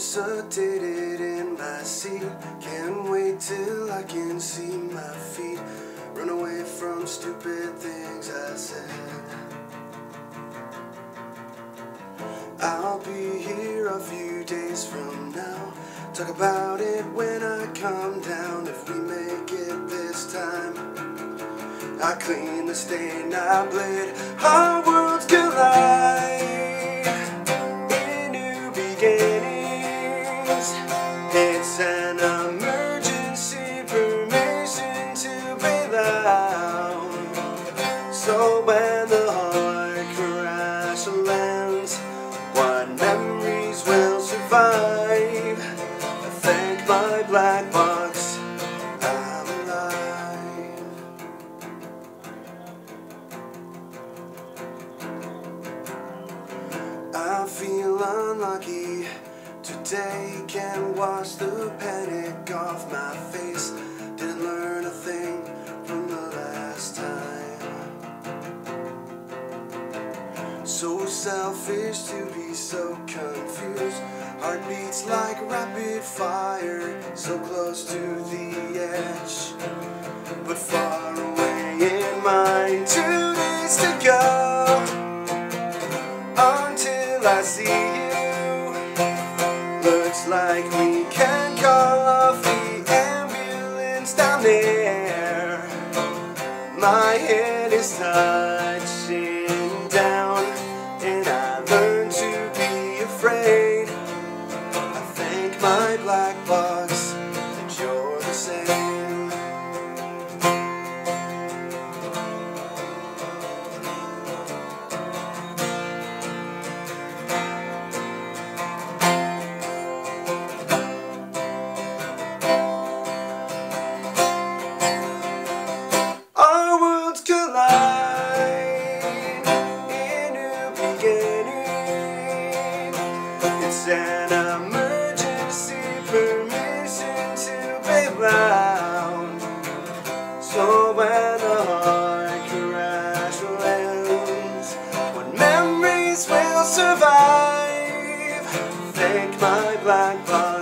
resuscitated in my seat. Can't wait till I can see my feet. Run away from stupid things I said. I'll be here a few days from now. Talk about it when I come down. If we make it this time, I clean the stain I bled. Our I'm alive. I feel unlucky today. Can't wash the panic off my face. Didn't learn a thing from the last time. So selfish to be so confused. Heartbeats like rapid fire, so close to the edge, but far away in mind. Two days to go until I see you. Looks like we can call off the ambulance down there. My head is tired. when the heart crash lands. When memories will survive, thank my black body.